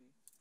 Okay.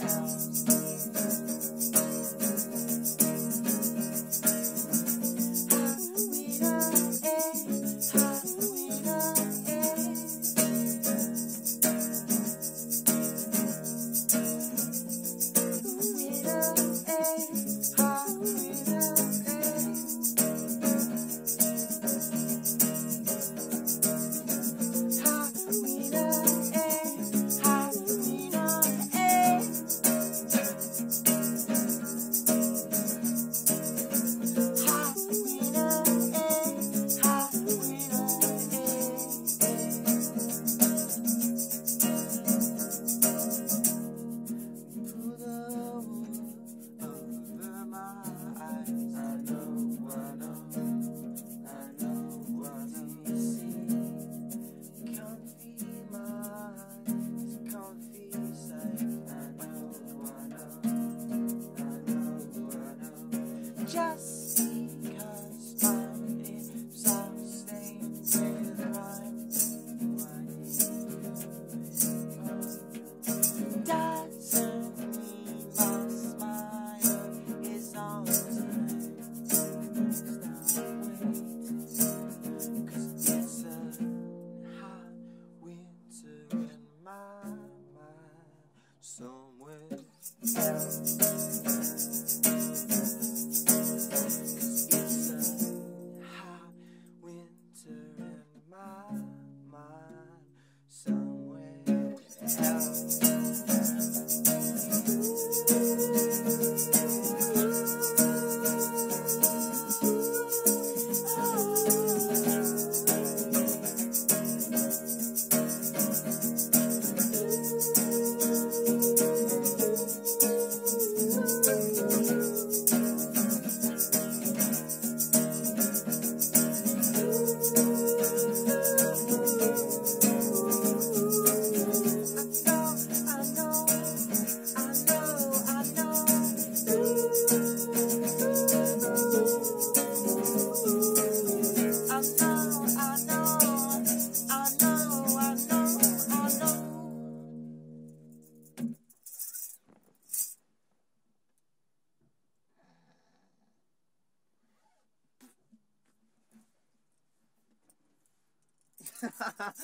Yeah. ハハハ。